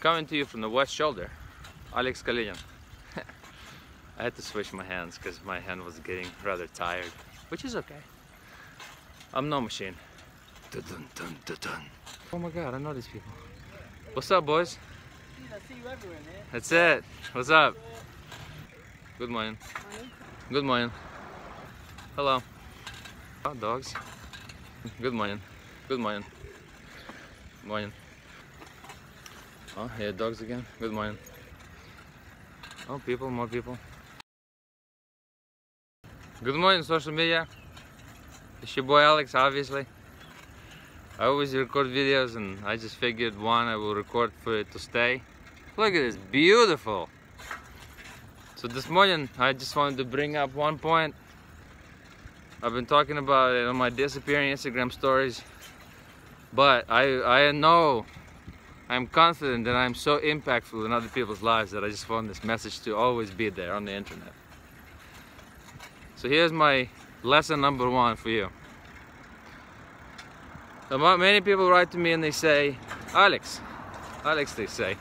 Coming to you from the west shoulder, Alex Kalinin. I had to switch my hands because my hand was getting rather tired, which is okay. I'm no machine. Dun, dun, dun. Oh my god, I know these people. What's up, boys? I see you everywhere, man. That's it. What's up? Good morning. Good morning. Hello. Dogs. Good morning. Good morning. Morning. Oh, yeah, dogs again. Good morning. Oh, people, more people. Good morning, social media. It's your boy Alex, obviously. I always record videos and I just figured one I will record for it to stay. Look at this, beautiful. So this morning I just wanted to bring up one point. I've been talking about it on my disappearing Instagram stories. But I, I know, I'm confident that I'm so impactful in other people's lives that I just want this message to always be there on the internet. So here's my lesson number one for you. Many people write to me and they say, Alex, Alex they say,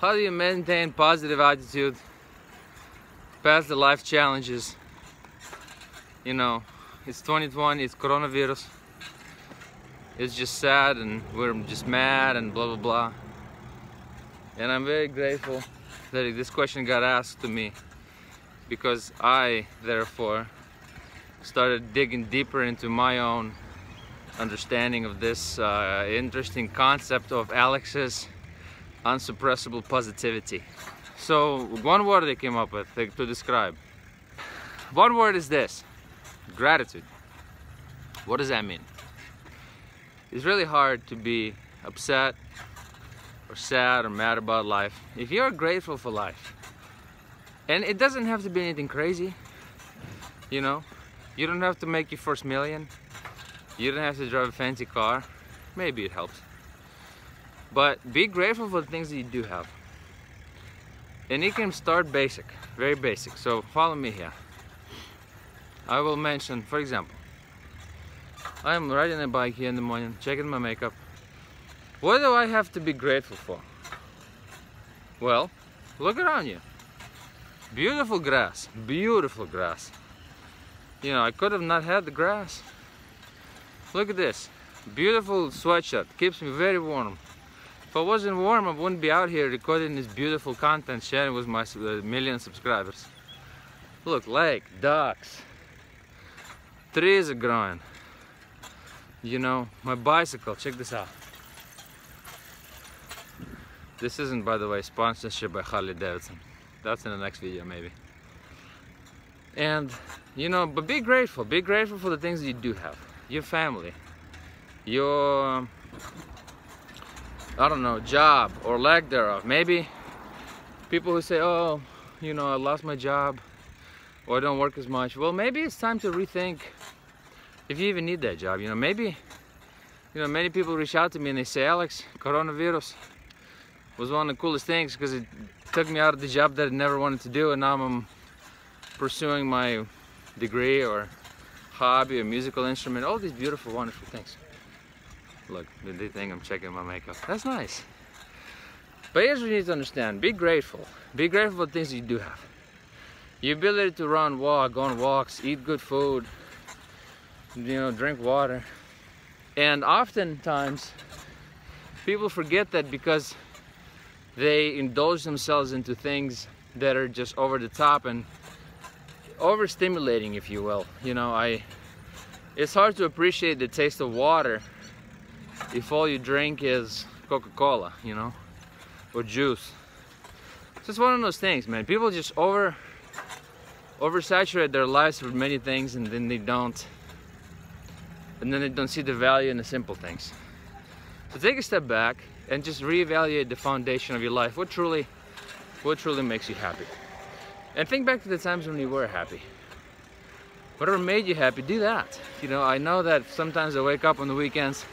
how do you maintain positive attitude past the life challenges? You know, it's 2020, it's coronavirus. It's just sad and we're just mad and blah blah blah. And I'm very grateful that this question got asked to me because I, therefore, started digging deeper into my own understanding of this uh, interesting concept of Alex's unsuppressible positivity. So one word they came up with to describe. One word is this, gratitude. What does that mean? It's really hard to be upset or sad or mad about life if you're grateful for life. And it doesn't have to be anything crazy, you know? You don't have to make your first million. You don't have to drive a fancy car. Maybe it helps. But be grateful for the things that you do have. And you can start basic, very basic. So follow me here. I will mention, for example, I'm riding a bike here in the morning, checking my makeup. What do I have to be grateful for? Well, look around you. Beautiful grass, beautiful grass. You know, I could have not had the grass. Look at this. Beautiful sweatshirt. Keeps me very warm. If I wasn't warm, I wouldn't be out here recording this beautiful content, sharing with my uh, million subscribers. Look, lake, ducks, trees are growing. You know, my bicycle, check this out. This isn't, by the way, sponsorship by Harley Davidson. That's in the next video, maybe. And, you know, but be grateful. Be grateful for the things you do have your family, your, I don't know, job or lack thereof. Maybe people who say, oh, you know, I lost my job or I don't work as much. Well, maybe it's time to rethink if you even need that job. You know, maybe, you know, many people reach out to me and they say, Alex, coronavirus was one of the coolest things because it took me out of the job that I never wanted to do and now I'm pursuing my degree or hobby, or musical instrument, all these beautiful, wonderful things. Look, they think I'm checking my makeup. That's nice. But here's what you need to understand. Be grateful. Be grateful for the things you do have. Your ability to run, walk, go on walks, eat good food, you know, drink water. And oftentimes, people forget that because they indulge themselves into things that are just over the top and overstimulating if you will. You know I it's hard to appreciate the taste of water if all you drink is Coca-Cola you know or juice. It's just one of those things man. People just over oversaturate their lives with many things and then they don't and then they don't see the value in the simple things so take a step back and just reevaluate the foundation of your life what truly what truly makes you happy and think back to the times when you were happy. Whatever made you happy, do that. You know, I know that sometimes I wake up on the weekends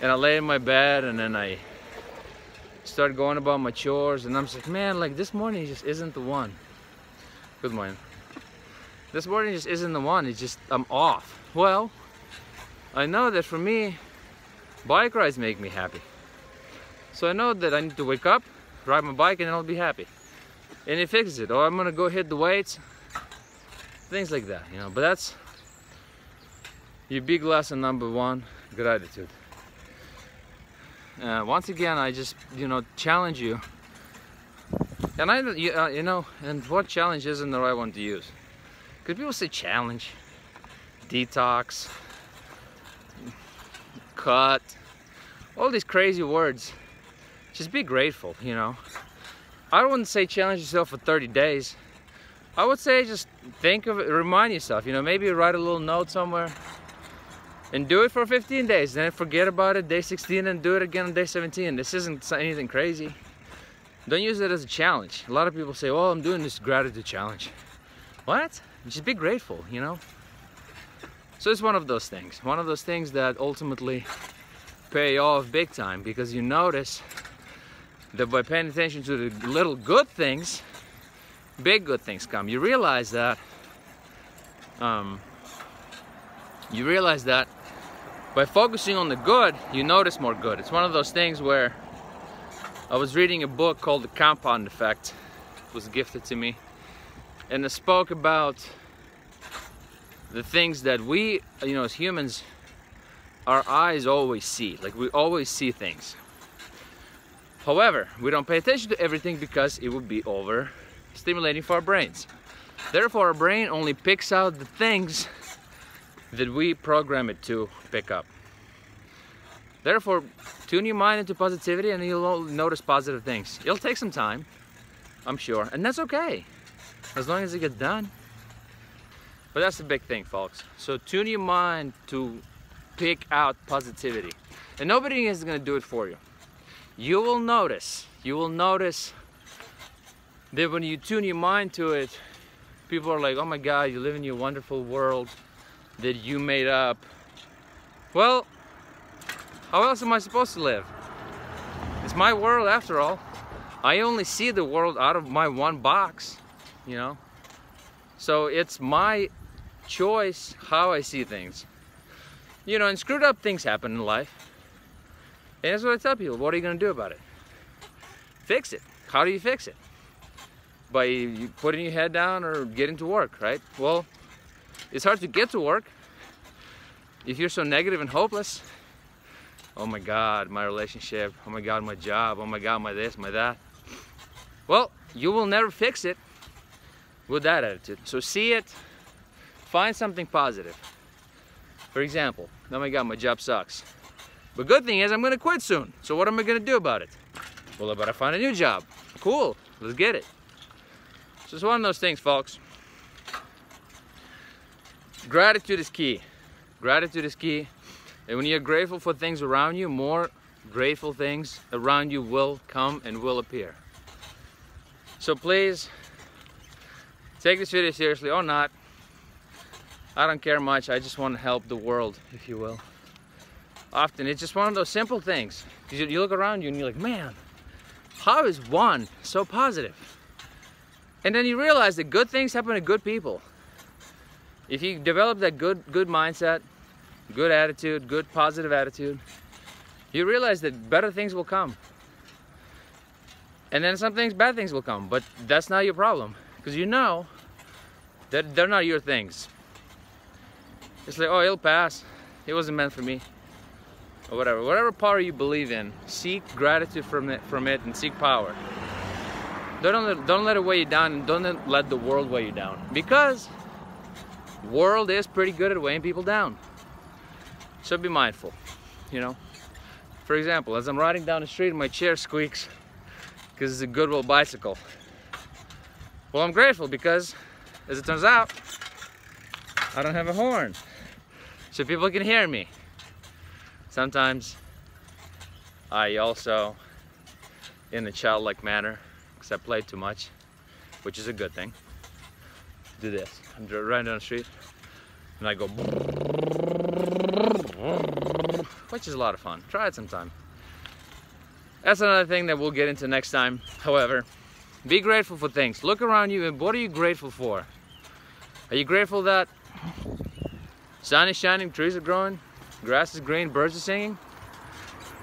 and I lay in my bed and then I start going about my chores and I'm just like, man, like this morning just isn't the one. Good morning. This morning just isn't the one. It's just, I'm off. Well, I know that for me, bike rides make me happy. So I know that I need to wake up, ride my bike, and I'll be happy. And it fixes it. Or I'm gonna go hit the weights, things like that, you know. But that's your big lesson number one: gratitude. Uh, once again, I just you know challenge you. And I, you, uh, you know, and what challenge isn't the right one to use? Because people say challenge, detox, cut, all these crazy words. Just be grateful, you know. I wouldn't say challenge yourself for 30 days. I would say just think of it, remind yourself, you know, maybe write a little note somewhere and do it for 15 days. Then forget about it day 16 and do it again on day 17. This isn't anything crazy. Don't use it as a challenge. A lot of people say, oh, I'm doing this gratitude challenge. What? Just be grateful, you know? So it's one of those things. One of those things that ultimately pay off big time because you notice that by paying attention to the little good things, big good things come. You realize that um, you realize that by focusing on the good, you notice more good. It's one of those things where I was reading a book called The Compound Effect. It was gifted to me. And it spoke about the things that we, you know, as humans, our eyes always see. Like we always see things. However, we don't pay attention to everything because it would be over stimulating for our brains. Therefore, our brain only picks out the things that we program it to pick up. Therefore, tune your mind into positivity and you'll notice positive things. It'll take some time, I'm sure, and that's okay, as long as it gets done. But that's the big thing, folks. So tune your mind to pick out positivity. And nobody is gonna do it for you. You will notice, you will notice that when you tune your mind to it, people are like, oh my God, you live in your wonderful world that you made up. Well, how else am I supposed to live? It's my world after all. I only see the world out of my one box, you know? So it's my choice how I see things. You know, and screwed up things happen in life. And that's what I tell people. What are you going to do about it? Fix it. How do you fix it? By putting your head down or getting to work, right? Well, it's hard to get to work if you're so negative and hopeless. Oh my God, my relationship. Oh my God, my job. Oh my God, my this, my that. Well, you will never fix it with that attitude. So see it, find something positive. For example, oh my God, my job sucks. But good thing is I'm gonna quit soon. So what am I gonna do about it? Well, I better find a new job. Cool, let's get it. So it's one of those things, folks. Gratitude is key. Gratitude is key. And when you're grateful for things around you, more grateful things around you will come and will appear. So please, take this video seriously or not. I don't care much. I just want to help the world, if you will. Often it's just one of those simple things. You, you look around you and you're like, man, how is one so positive? And then you realize that good things happen to good people. If you develop that good good mindset, good attitude, good positive attitude, you realize that better things will come. And then some things, bad things will come, but that's not your problem because you know that they're not your things. It's like, oh, it'll pass. It wasn't meant for me. Or whatever. Whatever power you believe in, seek gratitude from it, from it and seek power. Don't let, don't let it weigh you down and don't let the world weigh you down. Because world is pretty good at weighing people down. So be mindful, you know. For example, as I'm riding down the street, my chair squeaks because it's a Goodwill bicycle. Well, I'm grateful because, as it turns out, I don't have a horn so people can hear me. Sometimes I also, in a childlike manner, because I play too much, which is a good thing, do this. I'm running down the street and I go, which is a lot of fun. Try it sometime. That's another thing that we'll get into next time. However, be grateful for things. Look around you and what are you grateful for? Are you grateful that Sun is shining, trees are growing, grass is green, birds are singing.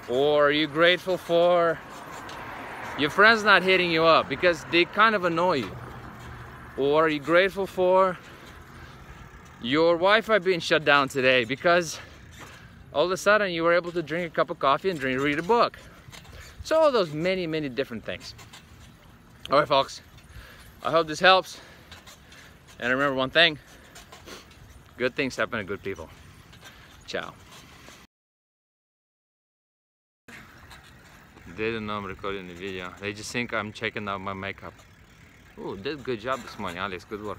Or are you grateful for your friends not hitting you up because they kind of annoy you? Or are you grateful for your Wi-Fi being shut down today because all of a sudden you were able to drink a cup of coffee and drink, read a book? So all those many, many different things. All right, folks. I hope this helps. And remember one thing, good things happen to good people. Ciao. They don't know I'm recording the video. They just think I'm checking out my makeup. Oh, did good job this morning, Alex. Good work.